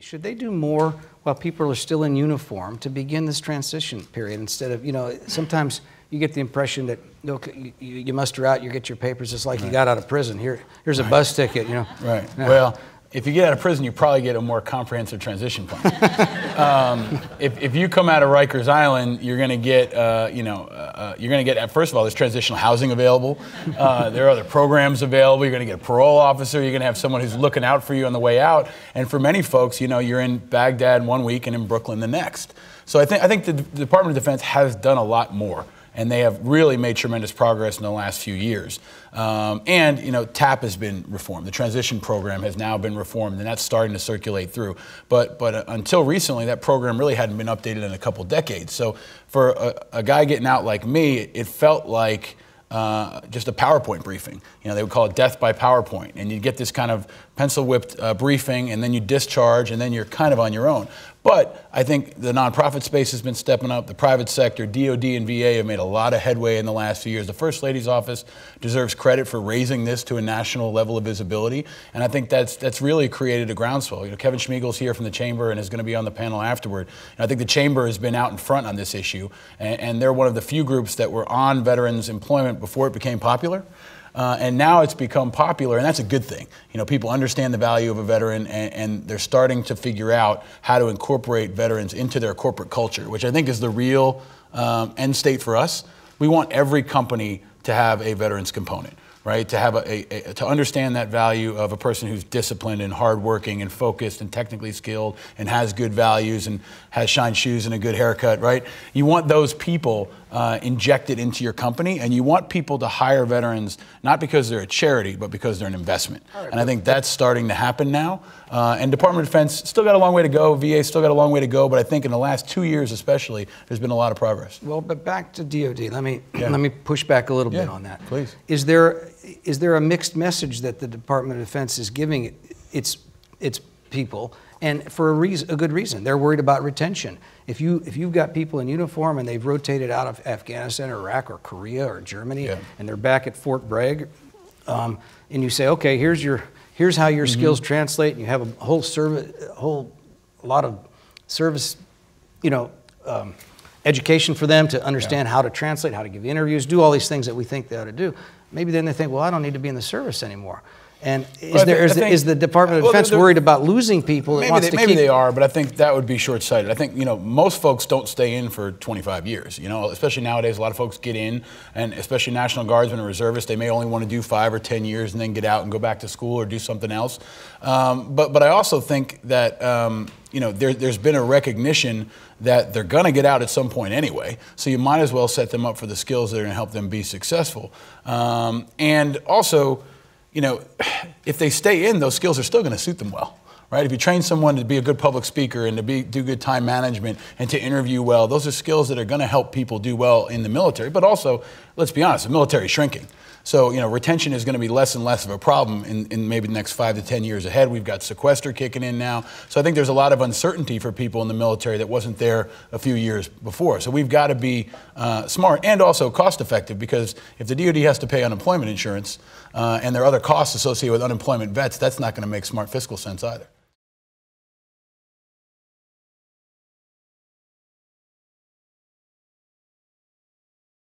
Should they do more while people are still in uniform to begin this transition period instead of, you know, sometimes you get the impression that you, you, you muster out, you get your papers, it's like right. you got out of prison. Here, here's a right. bus ticket, you know. Right. Yeah. Well, if you get out of prison, you probably get a more comprehensive transition plan. um, if, if you come out of Rikers Island, you're going to get, uh, you know, uh, uh you're going to get, first of all, there's transitional housing available. Uh, there are other programs available. You're going to get a parole officer. You're going to have someone who's looking out for you on the way out. And for many folks, you know, you're in Baghdad one week and in Brooklyn the next. So I think, I think the Department of Defense has done a lot more and they have really made tremendous progress in the last few years. Um, and you know, TAP has been reformed. The transition program has now been reformed, and that's starting to circulate through. But but uh, until recently, that program really hadn't been updated in a couple decades. So for a, a guy getting out like me, it felt like. Uh, just a PowerPoint briefing. You know, they would call it death by PowerPoint. And you'd get this kind of pencil whipped uh, briefing, and then you discharge, and then you're kind of on your own. But I think the nonprofit space has been stepping up. The private sector, DOD and VA have made a lot of headway in the last few years. The First Lady's office deserves credit for raising this to a national level of visibility, and I think that's that's really created a groundswell. You know, Kevin Schmiegel's here from the chamber and is going to be on the panel afterward. And I think the chamber has been out in front on this issue, and, and they're one of the few groups that were on veterans employment before it became popular. Uh, and now it's become popular, and that's a good thing. You know, people understand the value of a veteran, and, and, they're starting to figure out how to incorporate veterans into their corporate culture, which I think is the real um, end state for us. We want every company to have a veterans component right? To have a, a, a, to understand that value of a person who's disciplined and hardworking and focused and technically skilled and has good values and has shine shoes and a good haircut, right? You want those people uh, injected into your company, and you want people to hire veterans not because they're a charity, but because they're an investment. Right, and I think that's starting to happen now. Uh, and Department of Defense still got a long way to go. VA still got a long way to go, but I think in the last two years, especially, there's been a lot of progress. Well, but back to DoD. Let me yeah. let me push back a little yeah, bit on that. Please. Is there is there a mixed message that the Department of Defense is giving its its people, and for a reason, a good reason? They're worried about retention. If you if you've got people in uniform and they've rotated out of Afghanistan or Iraq or Korea or Germany, yeah. and they're back at Fort Bragg, um, and you say, okay, here's your here's how your mm -hmm. skills translate, and you have a whole service, a whole lot of service, you know. Um, education for them to understand yeah. how to translate, how to give interviews, do all these things that we think they ought to do maybe then they think, well, I don't need to be in the service anymore. And is, well, there, is, think, the, is the Department of Defense worried about losing people? maybe, they, maybe they, are, but I think that would be short-sighted. I think you know most folks don't stay in for 25 years. You know, especially nowadays, a lot of folks get in, and especially National Guardsmen and reservists, they may only want to do five or 10 years and then get out and go back to school or do something else. Um, but but I also think that um, you know there, there's been a recognition that they're going to get out at some point anyway. So you might as well set them up for the skills that are going to help them be successful. Um, and also you know, if they stay in, those skills are still going to suit them well. Right? If you train someone to be a good public speaker and to be, do good time management and to interview well, those are skills that are going to help people do well in the military. But also, let's be honest, the military is shrinking. So, you know, retention is going to be less and less of a problem in, in maybe the next five to 10 years ahead. We've got sequester kicking in now. So I think there's a lot of uncertainty for people in the military that wasn't there a few years before. So we've got to be uh, smart and also cost effective because if the DoD has to pay unemployment insurance uh, and there are other costs associated with unemployment vets, that's not going to make smart fiscal sense either.